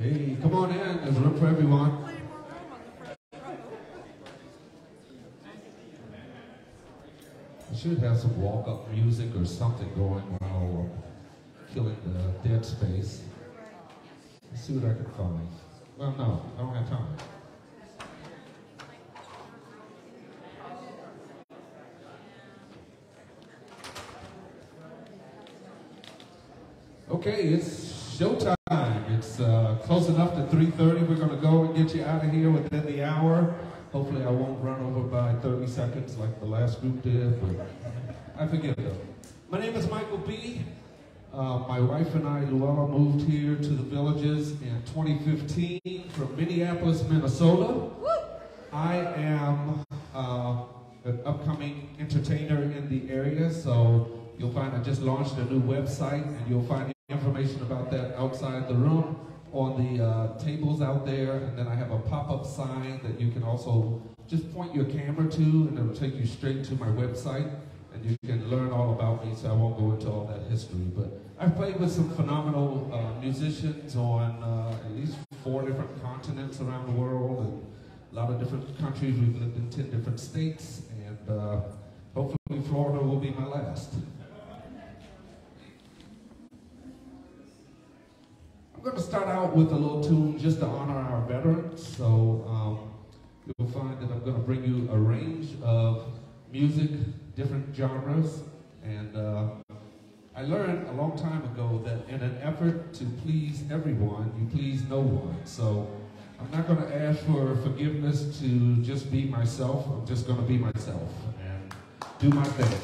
Hey, come on in. There's room for everyone. I should have some walk-up music or something going while we're killing the dead space. Let's see what I can find. Well, no, I don't have time. Okay, it's close enough to 3.30. We're going to go and get you out of here within the hour. Hopefully I won't run over by 30 seconds like the last group did, but I forget them. My name is Michael B. Uh, my wife and I, Luella, moved here to the villages in 2015 from Minneapolis, Minnesota. I am uh, an upcoming entertainer in the area, so you'll find I just launched a new website, and you'll find information about that outside the room on the uh, tables out there. And then I have a pop-up sign that you can also just point your camera to, and it'll take you straight to my website and you can learn all about me, so I won't go into all that history. But I've played with some phenomenal uh, musicians on uh, at least four different continents around the world, and a lot of different countries. We've lived in 10 different states, and uh, hopefully Florida will be my last. I'm going to start out with a little tune just to honor our veterans. So um, you'll find that I'm going to bring you a range of music, different genres, and uh, I learned a long time ago that in an effort to please everyone, you please no one. So I'm not going to ask for forgiveness to just be myself. I'm just going to be myself and do my thing.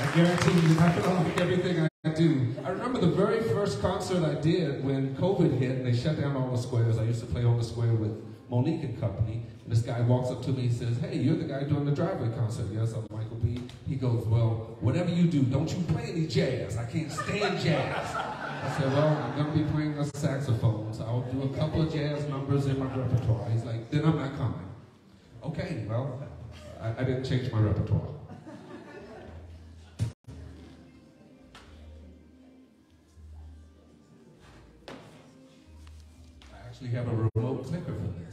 I guarantee you, you're not going to like everything I do. I remember the very first concert I did when COVID hit and they shut down all the squares. I used to play on the square with Monique and Company. And this guy walks up to me and says, Hey, you're the guy doing the driveway concert. Yes, I'm Michael B. He goes, Well, whatever you do, don't you play any jazz. I can't stand jazz. I said, Well, I'm going to be playing a saxophone, so I'll do a couple of jazz numbers in my repertoire. He's like, Then I'm not coming. Okay, well, I, I didn't change my repertoire. Actually have a remote clicker for this.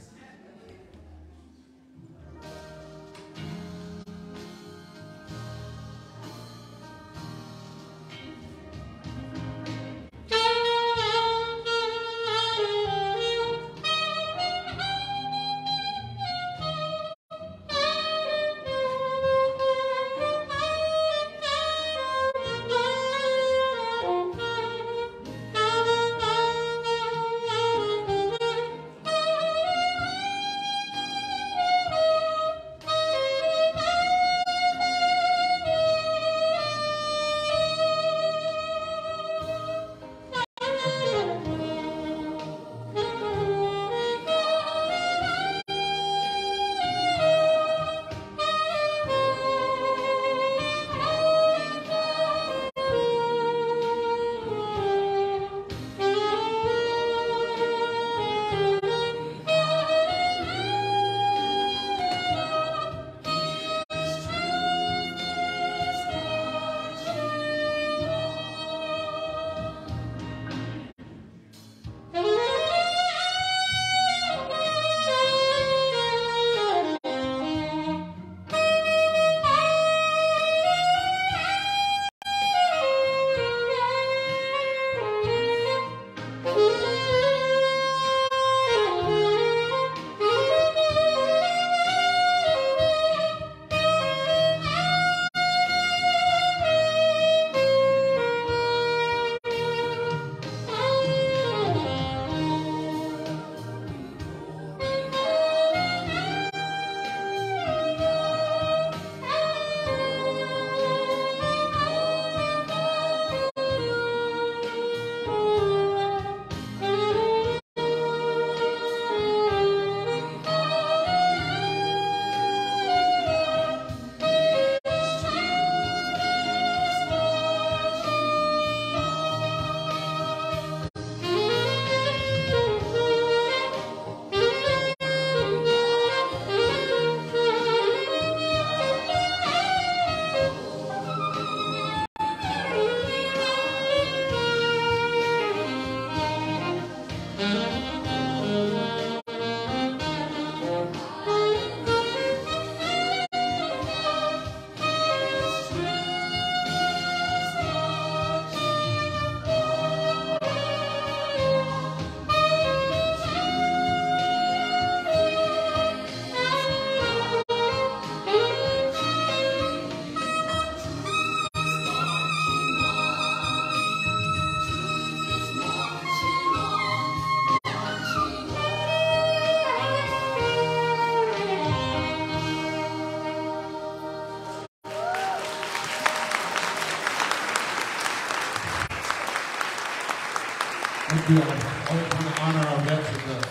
Want to honor our with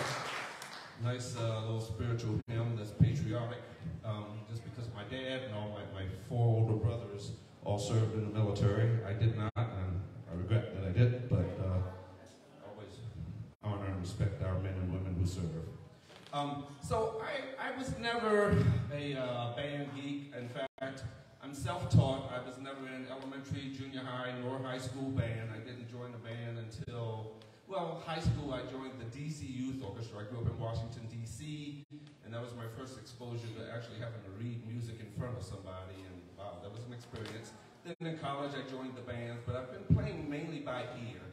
a nice uh, little spiritual hymn that's patriotic. Um, just because my dad and all my, four older brothers all served in the military. I did not, and I regret that I didn't, but uh, always honor and respect our men and women who serve. Um, so I, I was never a uh, band geek. In fact, I'm self-taught. I was never in elementary, junior high, nor high school band. Well, high school, I joined the DC Youth Orchestra. I grew up in Washington, D.C., and that was my first exposure to actually having to read music in front of somebody, and wow, that was an experience. Then in college, I joined the bands, but I've been playing mainly by ear.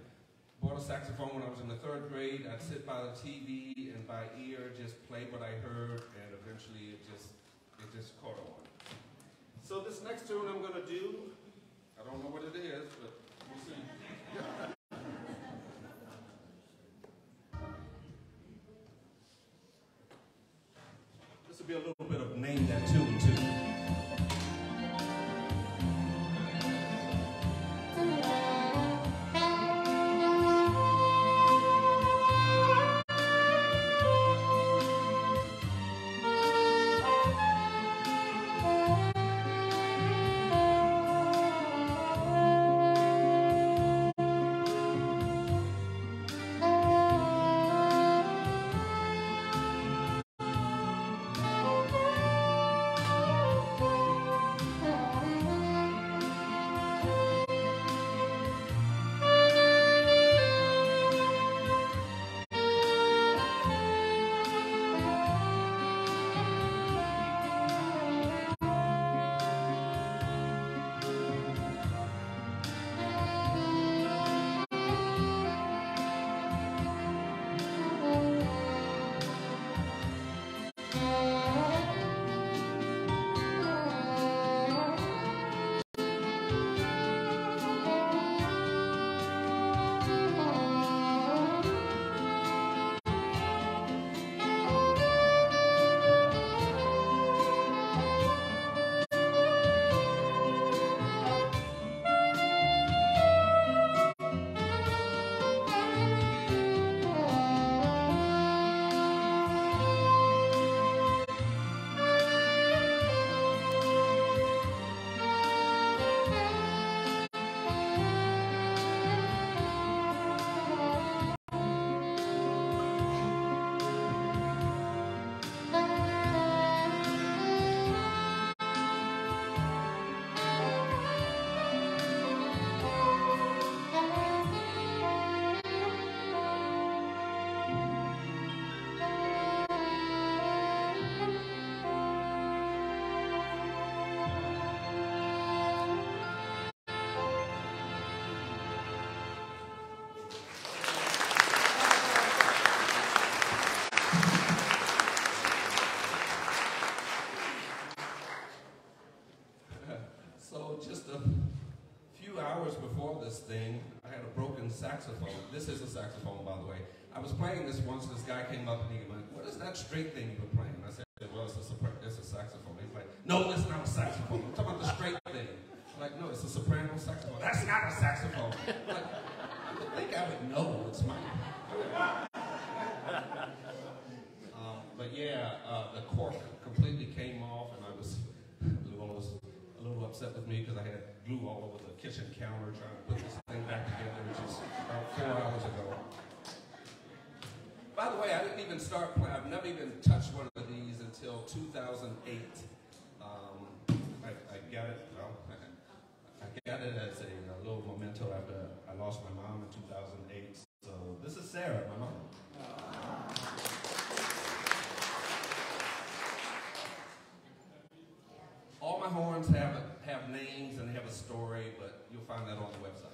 Bought a saxophone when I was in the third grade. I'd sit by the TV and by ear just play what I heard, and eventually it just, it just caught on. So this next tune I'm going to do, I don't know what it is, but we'll see. to be a little guy came up and he went, "What is that straight thing you've been playing?" And I said, "Well, it's a, it's a saxophone." He's like, "No, that's not a saxophone. I'm talking about the straight thing." I'm like, "No, it's a soprano saxophone. That's not a saxophone." I'm like, I would think I would know. It's mine. um, but yeah, uh, the cork completely came off, and I was was a little upset with me because I had glue all over the kitchen counter trying to put this thing back together, which is about four hours ago. By the way, I didn't even start playing. I've never even touched one of these until 2008. Um, I, I, got it. Well, I, got it as a, a, little memento after I lost my mom in 2008. So this is Sarah, my mom. All my horns have have names and they have a story, but you'll find that on the website.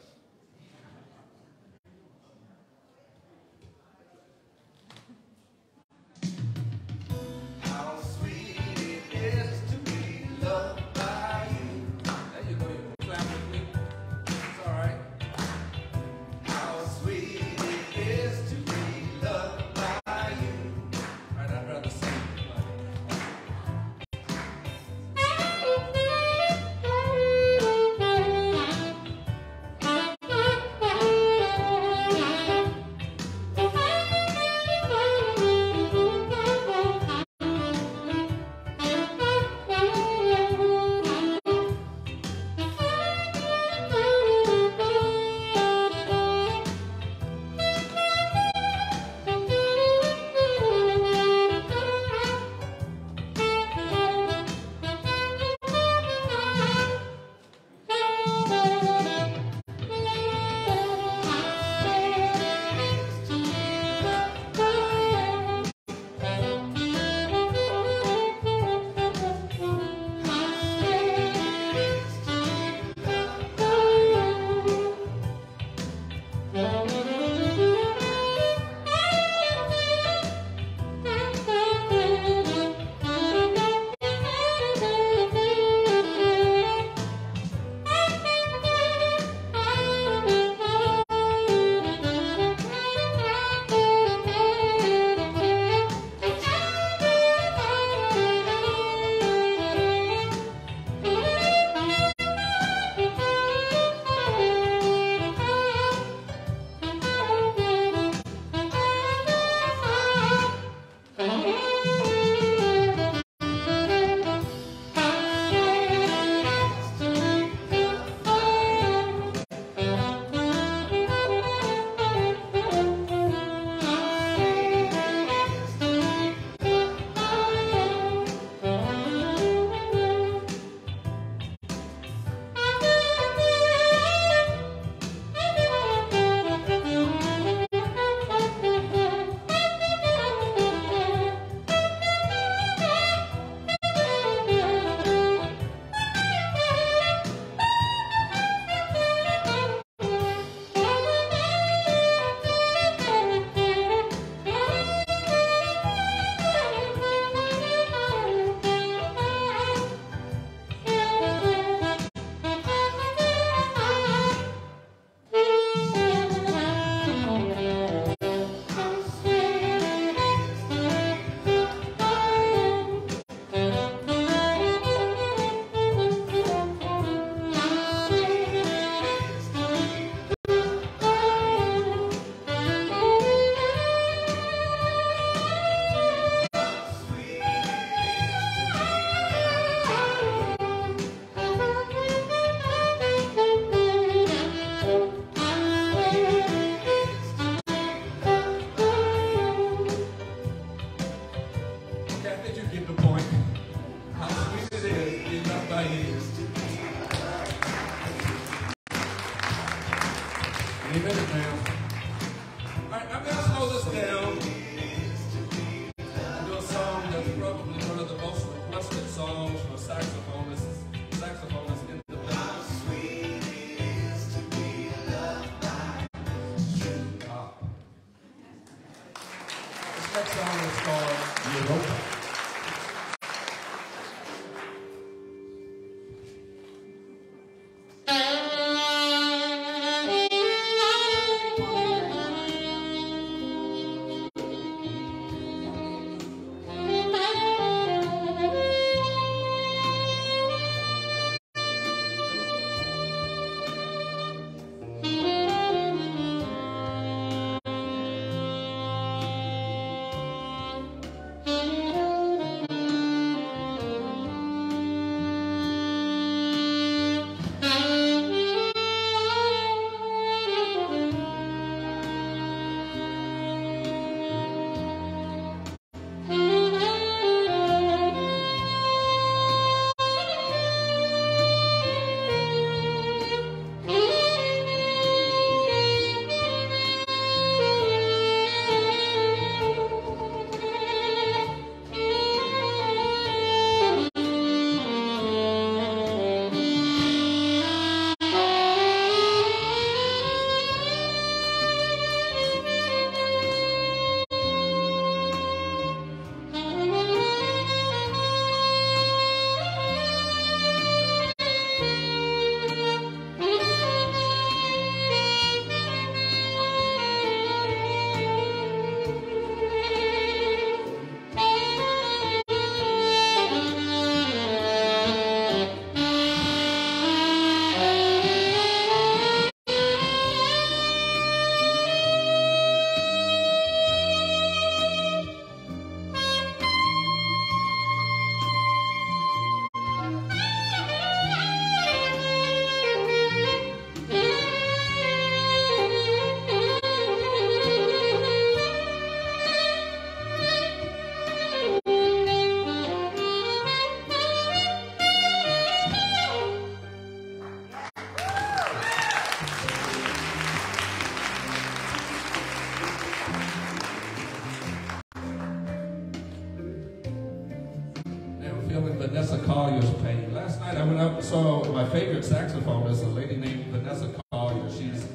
saxophonist, a lady named Vanessa Collier. She's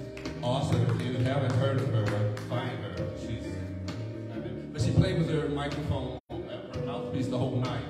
awesome. If you haven't heard of her, find her. She's, but she played with her microphone, her mouthpiece the whole night.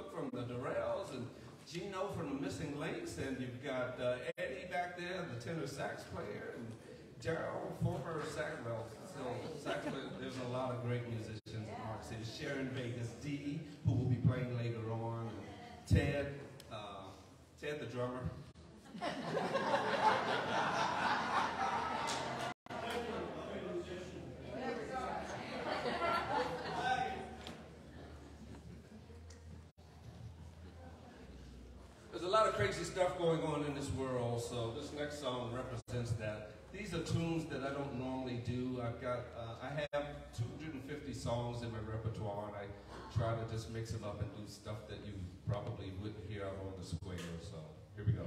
Cook from the Durrells and Gino from the Missing Links, and you've got uh, Eddie back there, the tenor sax player, and Daryl, former sax, well, still sax player. There's a lot of great musicians in Park City. Sharon Vegas D, who will be playing later on, and Ted, uh, Ted the drummer. that I don't normally do. I've got, uh, I have 250 songs in my repertoire, and I try to just mix them up and do stuff that you probably wouldn't hear out on the square. So here we go.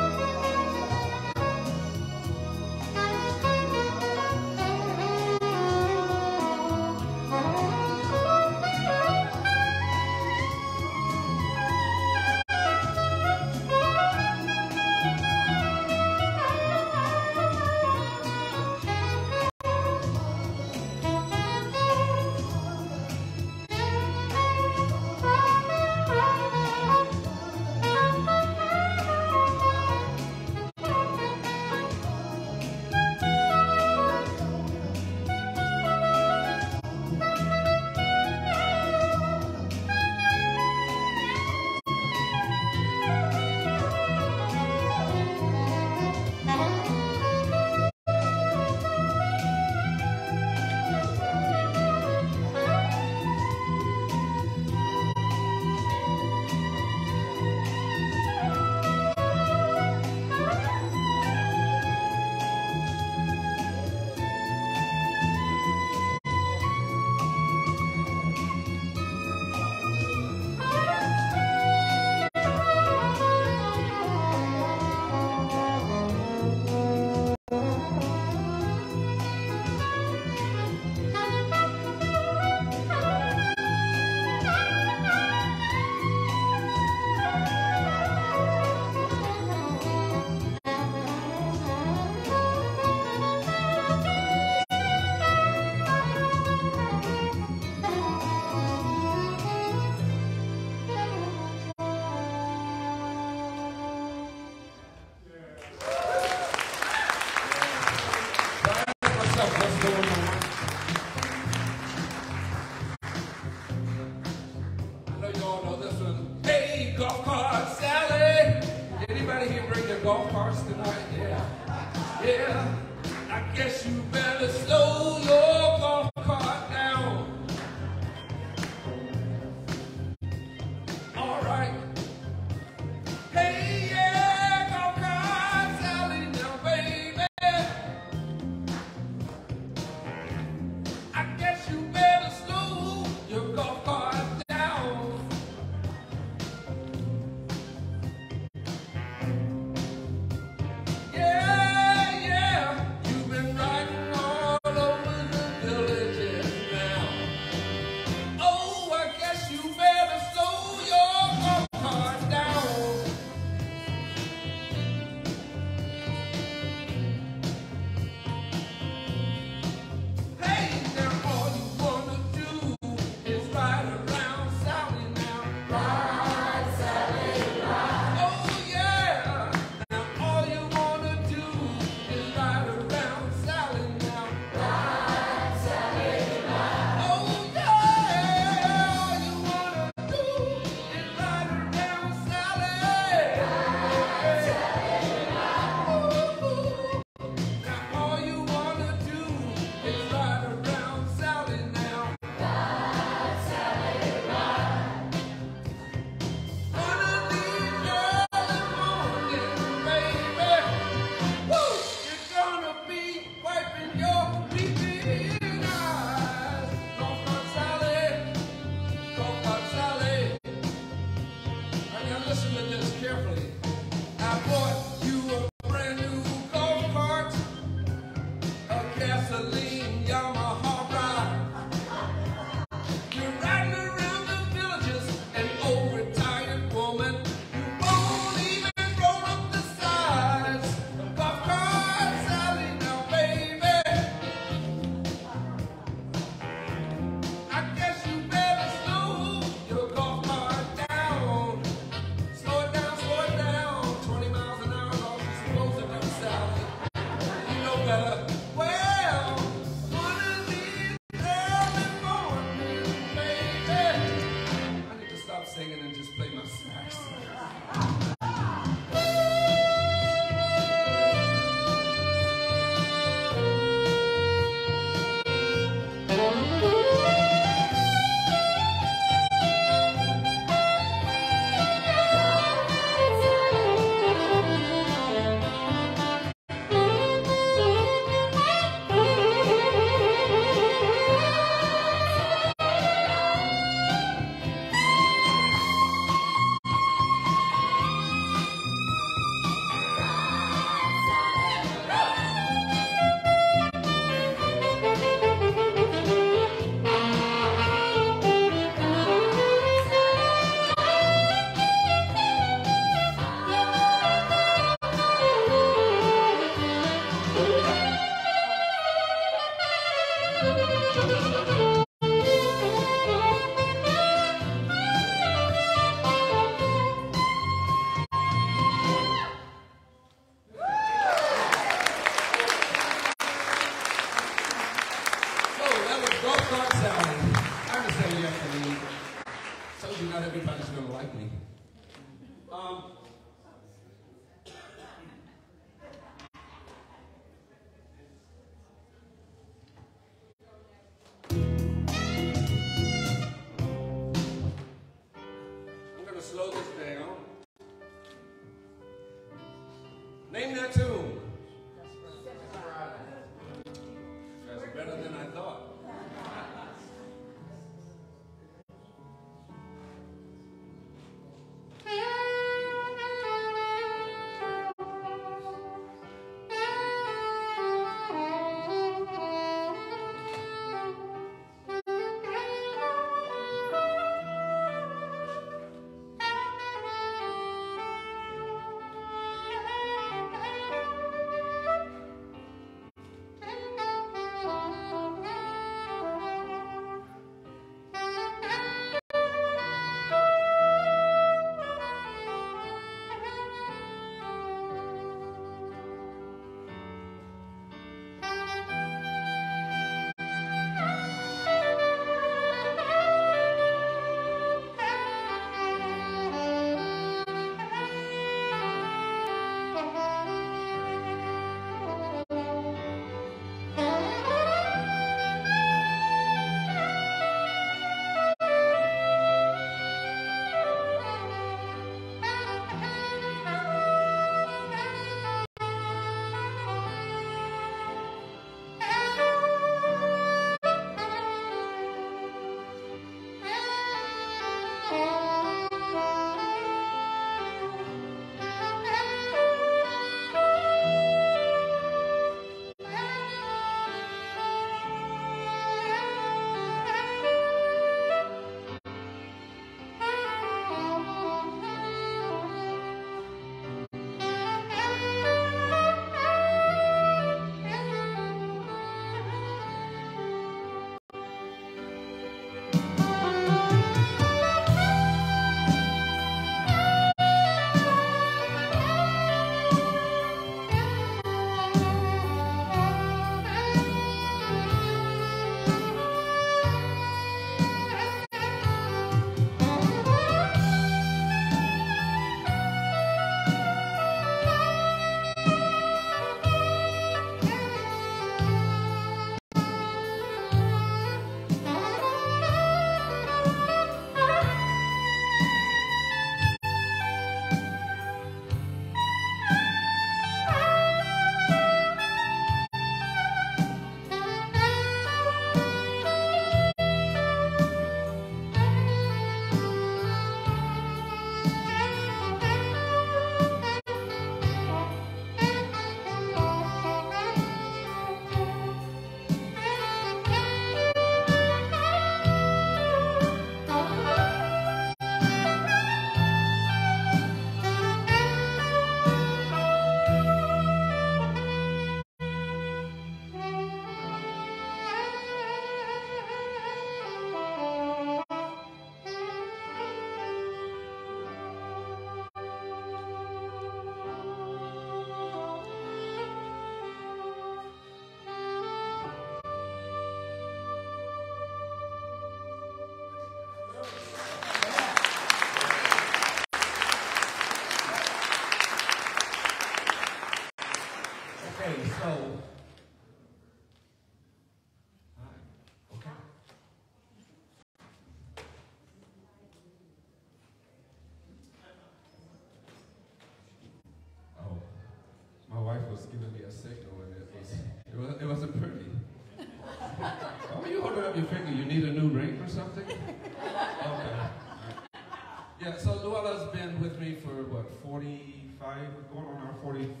Two,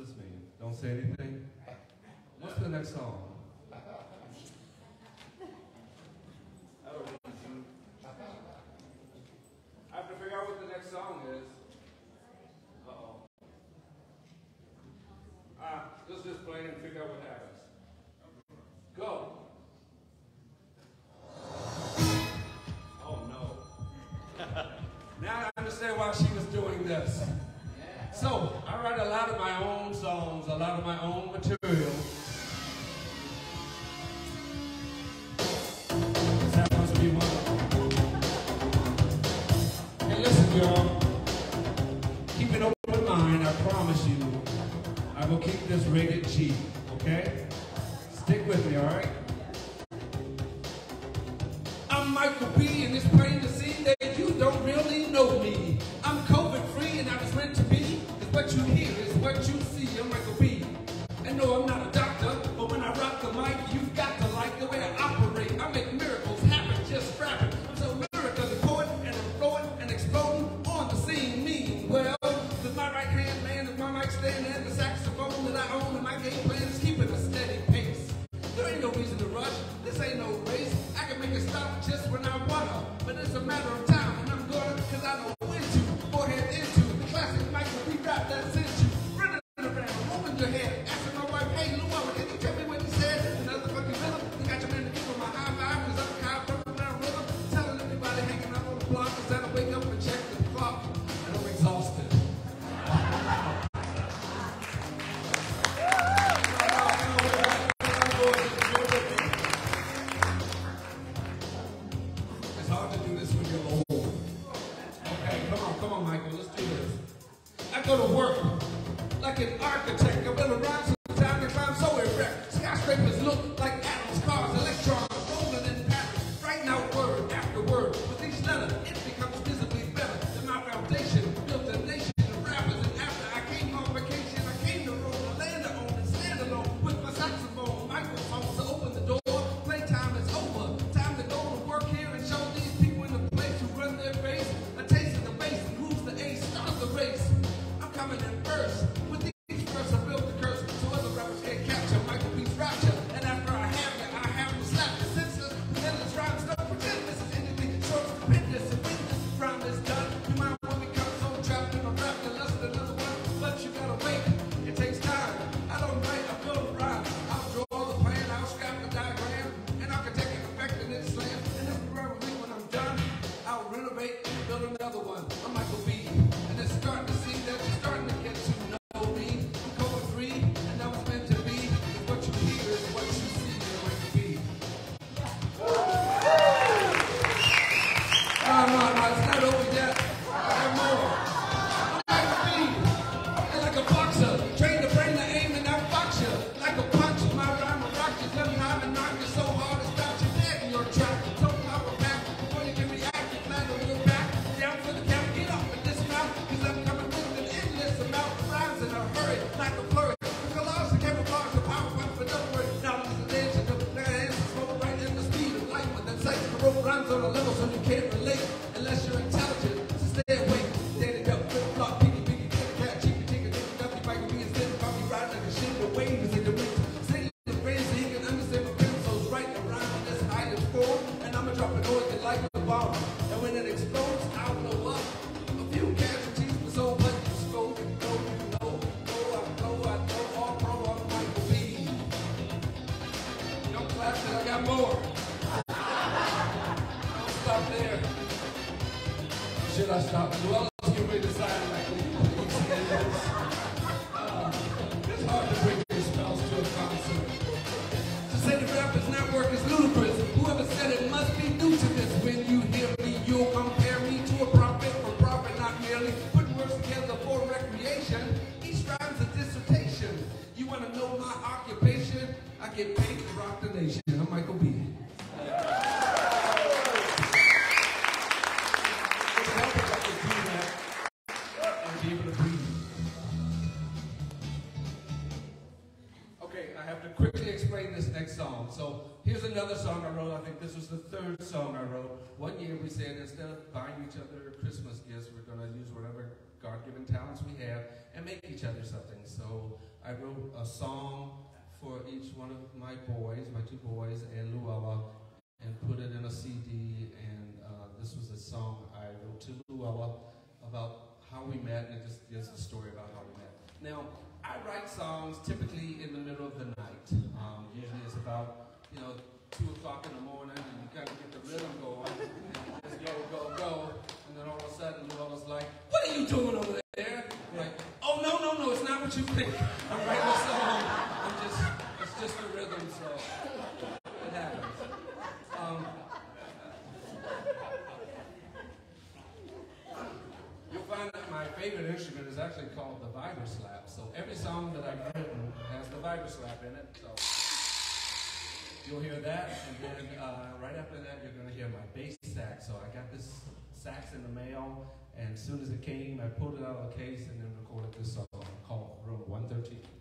this mean? Don't say anything? What's the next song? hard to do this when you're old. Okay, come on, come on, Michael, let's do this. I go to work like an architect. drop a noise that like the bomb. each other Christmas gifts. We're going to use whatever God-given talents we have and make each other something. So I wrote a song for each one of my boys, my two boys, and Luella, and put it in a CD. And uh, this was a song I wrote to Luella about how we met, and it just gives a story about how we met. Now, I write songs typically in the middle of the night. Um, usually it's about, you know, 2 o'clock in the morning, and you got to get the rhythm going. Just go, go, go outside and Luella was like, what are you doing over there? Like, oh, no, no, no, it's not what you think. I'm writing a song. I'm just, it's just a rhythm, so it happens. Um, you'll find that my favorite instrument is actually called the vibraslap. So every song that I've written has the vibraslap in it. So you'll hear that, and then uh, right after that, you're going to hear my bass sax. So I got this sax in the mail, and as soon as it came, I pulled it out of the case and then recorded this song called Room 113.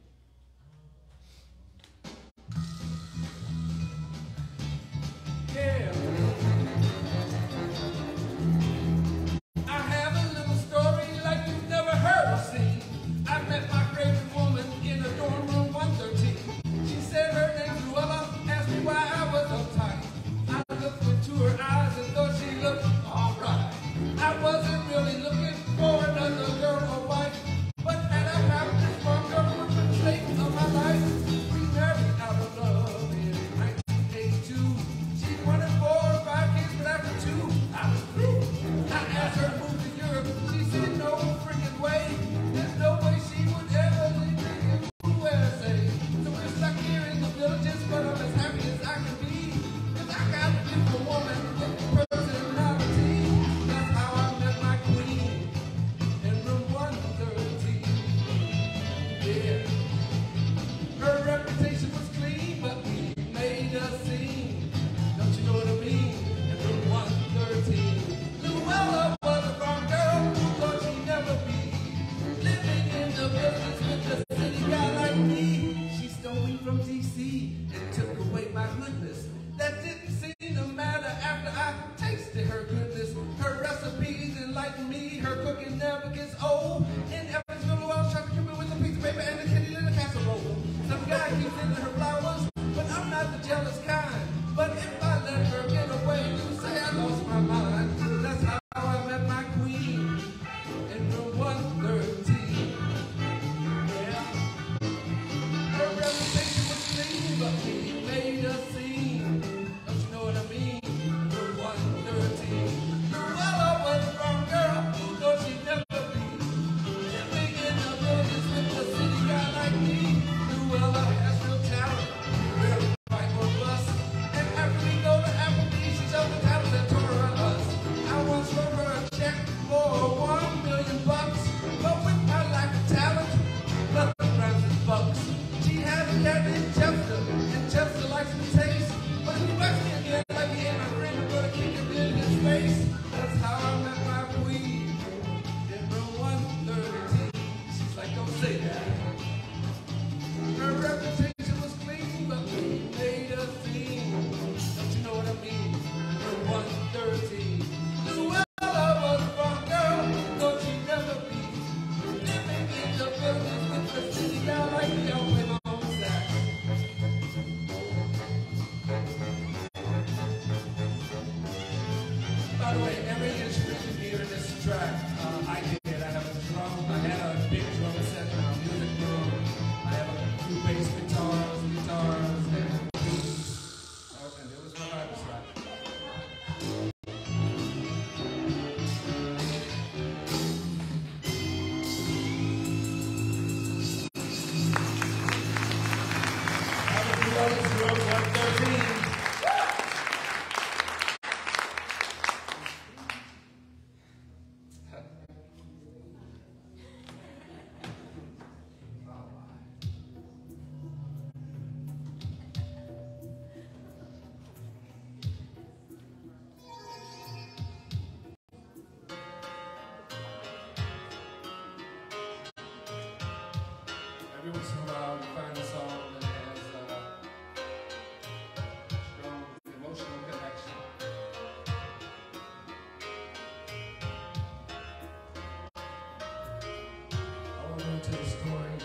Lord.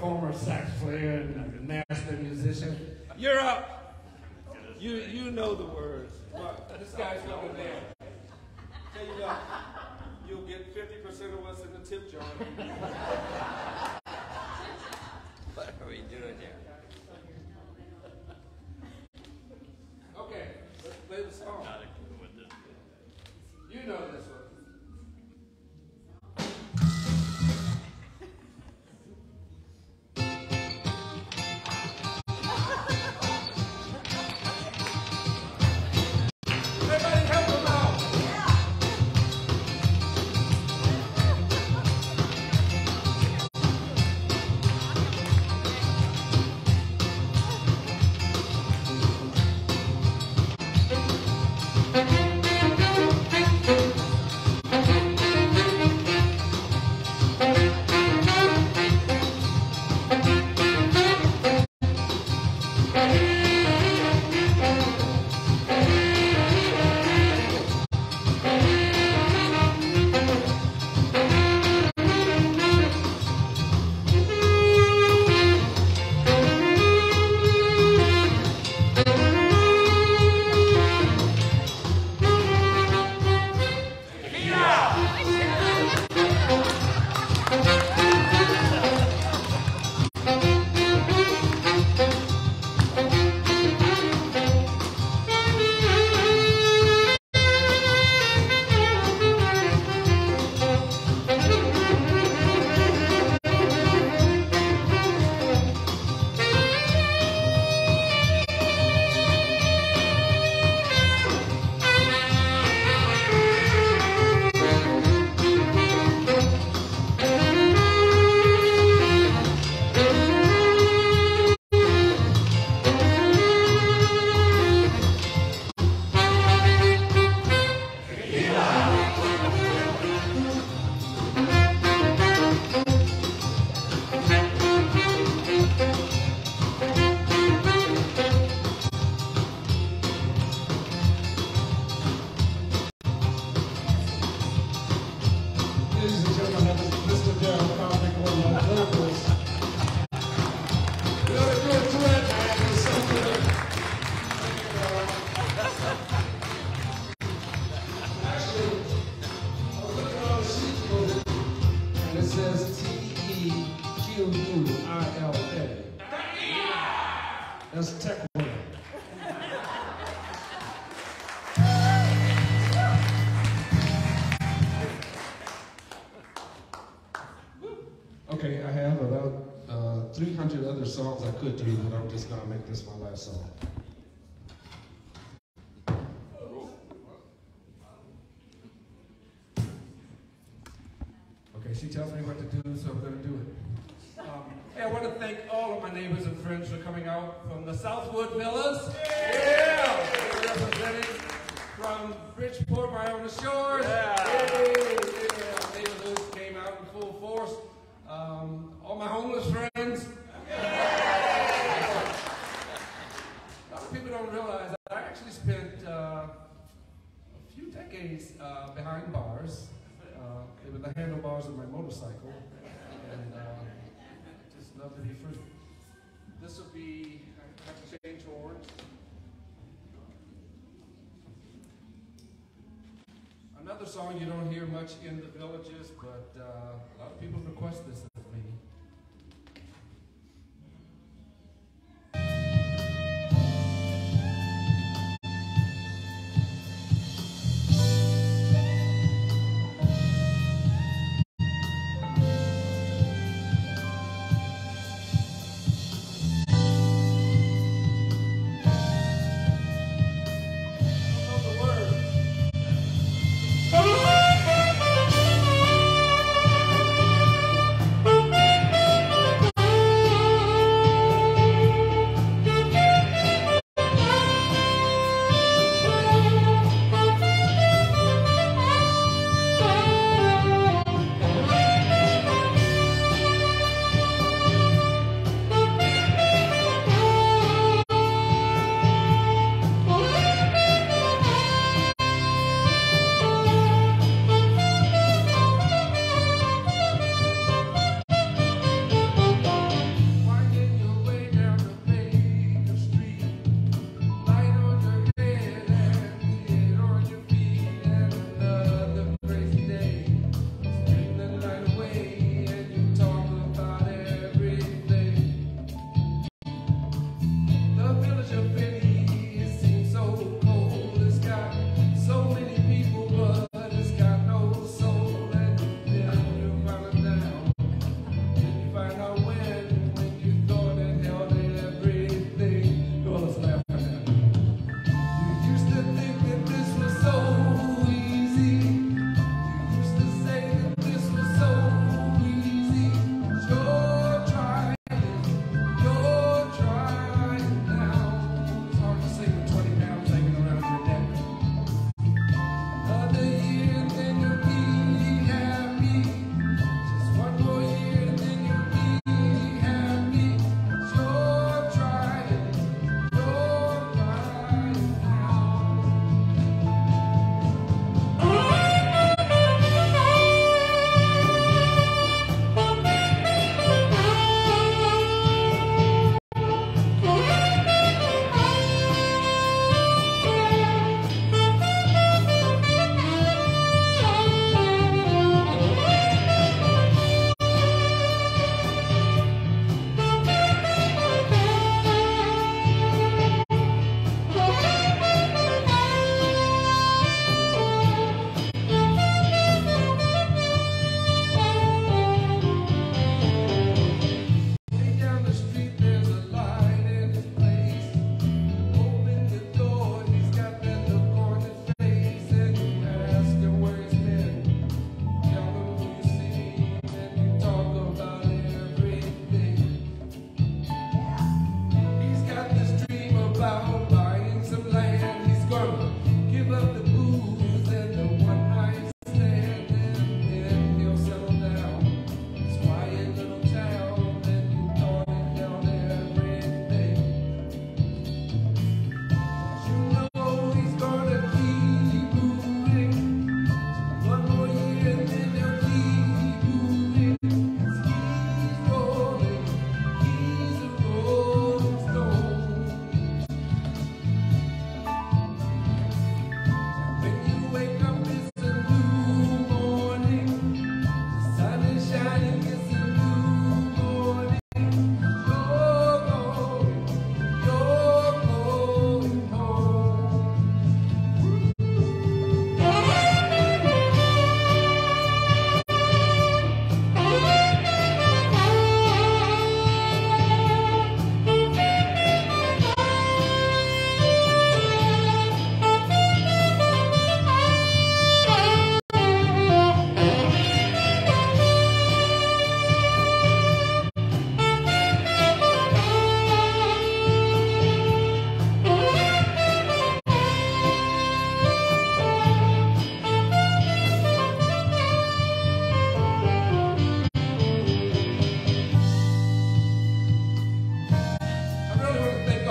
Former sax player and master musician. You're up. You you know the words. T-E-Q-U-I-L-A. That's tech word. Okay, I have about uh, 300 other songs I could do, but I'm just gonna make this my last song. Okay, she tells me what to do, so I'm do it. Um, hey, I want to thank all of my neighbors and friends for coming out from the Southwood Villas. Yeah! We're representing from Bridgeport, my own shores. Yeah! yeah. Neighborhoods came out in full force. Um, all my homeless friends. Yeah. a lot of people don't realize that I actually spent uh, a few decades uh, behind bars. Uh, were the handlebars of my motorcycle. And uh, just love to be free. This will be, I have to change horns. Another song you don't hear much in the villages, but uh, a lot of people request this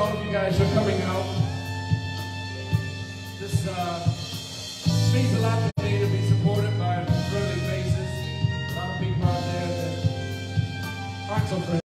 all of you guys for coming out. This uh, means a lot to me to be supported by friendly faces. A lot of people out there that aren't so friendly.